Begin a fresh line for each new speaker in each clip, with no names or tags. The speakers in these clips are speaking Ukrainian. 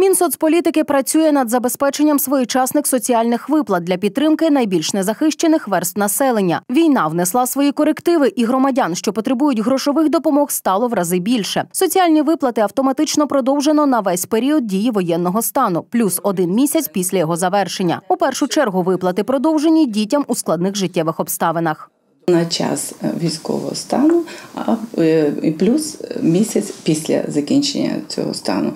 Мінсоцполітики працює над забезпеченням своєчасних соціальних виплат для підтримки найбільш незахищених верст населення. Війна внесла свої корективи, і громадян, що потребують грошових допомог, стало в рази більше. Соціальні виплати автоматично продовжено на весь період дії воєнного стану, плюс один місяць після його завершення. У першу чергу виплати продовжені дітям у складних життєвих обставинах.
На час е, військового стану, а е, плюс місяць після закінчення цього стану.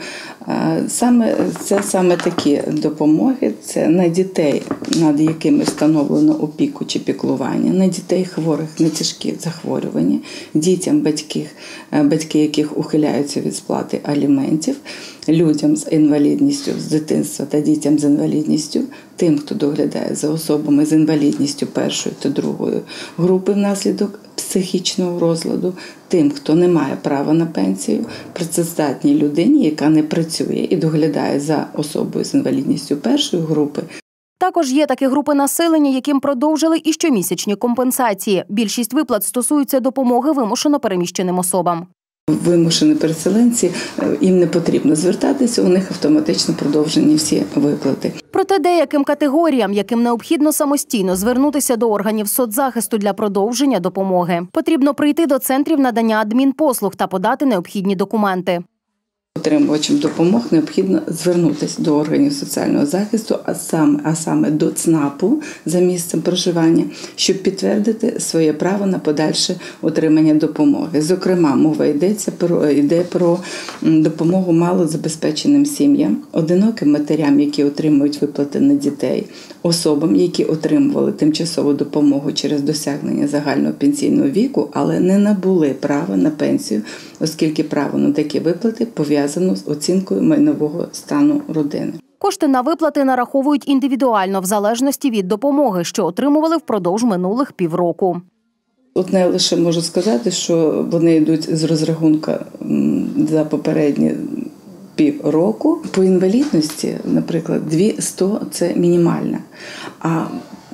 Е, Саме це саме такі допомоги. Це на дітей, над якими встановлено опіку чи піклування, на дітей хворих на тяжкі захворювання, дітям, батьків, батьки яких ухиляються від сплати аліментів, людям з інвалідністю з дитинства та дітям з інвалідністю, тим, хто доглядає за особами з інвалідністю першої та другої групи внаслідок психічного розладу, тим, хто не має права на пенсію, працездатній людині, яка не працює і доглядає за особою з інвалідністю першої групи.
Також є такі групи населення, яким продовжили і щомісячні компенсації. Більшість виплат стосуються допомоги вимушено переміщеним особам.
Вимушені переселенці е, їм не потрібно звертатися, у них автоматично продовжені всі виплати.
Проте деяким категоріям, яким необхідно самостійно звернутися до органів соцзахисту для продовження допомоги, потрібно прийти до центрів надання адмінпослуг та подати необхідні документи.
Отримувачам допомог необхідно звернутися до органів соціального захисту, а саме, а саме до ЦНАПу за місцем проживання, щоб підтвердити своє право на подальше отримання допомоги. Зокрема, мова йдеться про йде про допомогу малозабезпеченим сім'ям, одиноким матерям, які отримують виплати на дітей, особам, які отримували тимчасову допомогу через досягнення загального пенсійного віку, але не набули права на пенсію, оскільки право на такі виплати пов'язано з оцінкою майнового стану родини.
Кошти на виплати нараховують індивідуально в залежності від допомоги, що отримували впродовж минулих півроку.
Одне лише можу сказати, що вони йдуть з розрахунка за попередні півроку. По інвалідності, наприклад, 200 – це мінімальна. А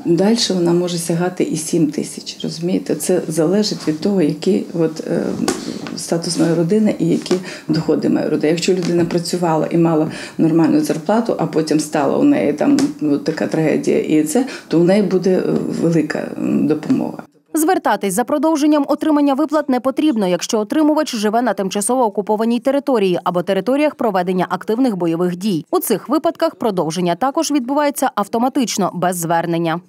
Далі вона може сягати і 7 тисяч. Розумієте, це залежить від того, який от, е, статус моєї родини і які доходи моєї родини. Якщо людина працювала і мала нормальну зарплату, а потім стала у неї там от така трагедія, і це то у неї буде велика допомога.
Звертатись за продовженням отримання виплат не потрібно, якщо отримувач живе на тимчасово окупованій території або територіях проведення активних бойових дій. У цих випадках продовження також відбувається автоматично без звернення.